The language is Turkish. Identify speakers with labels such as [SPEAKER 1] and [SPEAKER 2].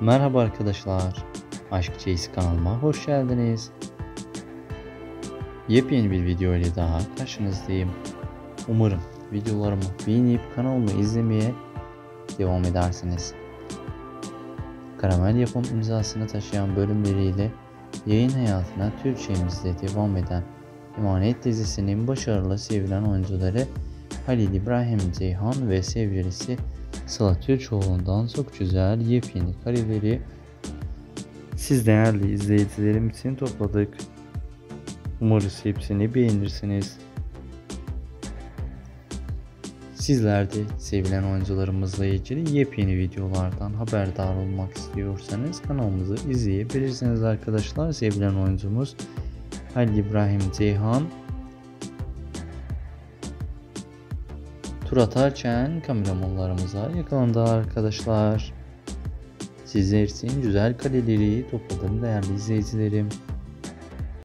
[SPEAKER 1] Merhaba arkadaşlar. Aşk Çeyiz kanalıma hoş geldiniz. Yepyeni bir video ile daha karşınızdayım. Umarım videolarımı beğenip kanalımı izlemeye devam edersiniz. Karamel yapım imzasını taşıyan bölümleriyle yayın hayatına Türkçemizde devam eden Emanet dizisinin başarılı sevilen oyuncuları Halil İbrahim Ceyhan ve sevgilisi Sıla Türkoğlu'ndan çok güzel yepyeni kareleri siz değerli izleyicilerim için topladık. Umarız hepsini beğenirsiniz. Sizler de sevilen oyuncularımızla ilgili yepyeni videolardan haberdar olmak istiyorsanız kanalımızı izleyebilirsiniz arkadaşlar. Sevilen oyuncumuz Halil İbrahim Ceyhan tur atarken kameramanlarımıza yakalandı arkadaşlar. Sizler için güzel kaleleri topladım değerli izleyicilerim.